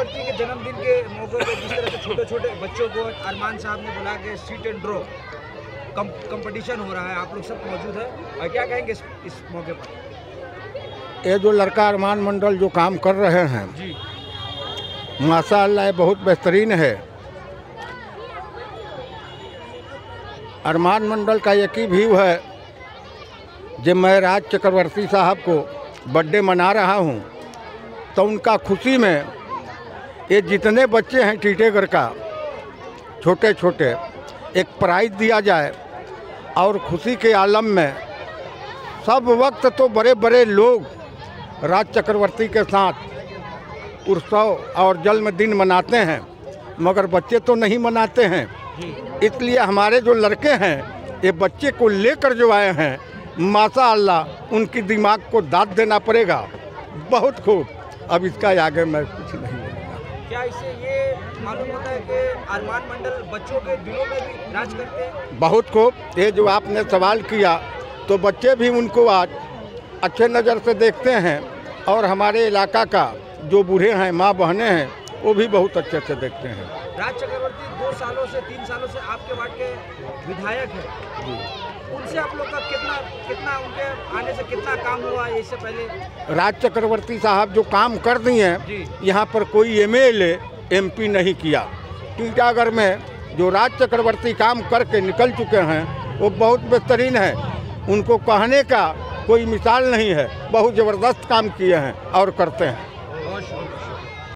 चक्रवर्ती के जन्मदिन के मौके पर जिस तरह से छोटे छोटे बच्चों को अरमान साहब ने बुला के सीट एंड ड्रॉ कंपटीशन हो रहा है आप लोग सब मौजूद है। और क्या कहेंगे इस, इस मौके पर? ये जो लड़का अरमान मंडल जो काम कर रहे हैं जी। माशा ये बहुत बेहतरीन है। अरमान मंडल का एक ही व्यू है जब मैं राज चक्रवर्ती साहब को बर्थडे मना रहा हूँ तो उनका खुशी में ये जितने बच्चे हैं टीटेगढ़ का छोटे छोटे एक प्राइज दिया जाए और खुशी के आलम में, सब वक्त तो बड़े बड़े लोग राज चक्रवर्ती के साथ उत्सव और जन्मदिन मनाते हैं, मगर बच्चे तो नहीं मनाते हैं। इसलिए हमारे जो लड़के हैं, ये बच्चे को लेकर जो आए हैं माशा अल्लाह उनकी दिमाग को दाद देना पड़ेगा। बहुत खूब। अब इसका आगे मैं कुछ नहीं क्या इसे ये मालूम होता है कि अरमान मंडल बच्चों के दिलों में भी राज करते हैं? बहुत खूब। ये जो आपने सवाल किया तो बच्चे भी उनको आज अच्छे नज़र से देखते हैं और हमारे इलाका का जो बूढ़े हैं, माँ बहनें हैं, वो भी बहुत अच्छे से देखते हैं। राज चक्रवर्ती दो सालों से तीन सालों से आपके वार्ड के विधायक है। उनसे आप लोग का कितना कितना उनके आने से कितना काम हुआ है इससे पहले? राज चक्रवर्ती साहब जो काम कर दिए हैं यहाँ पर कोई एमएलए एमपी नहीं किया। टीटागढ़ में जो राज चक्रवर्ती काम करके निकल चुके हैं वो बहुत बेहतरीन है। उनको कहने का कोई मिसाल नहीं है। बहुत ज़बरदस्त काम किए हैं और करते हैं।